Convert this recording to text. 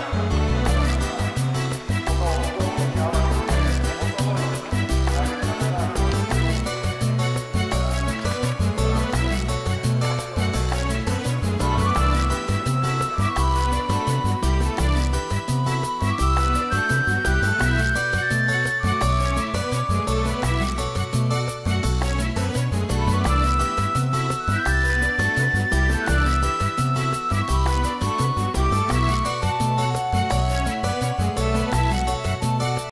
Bye.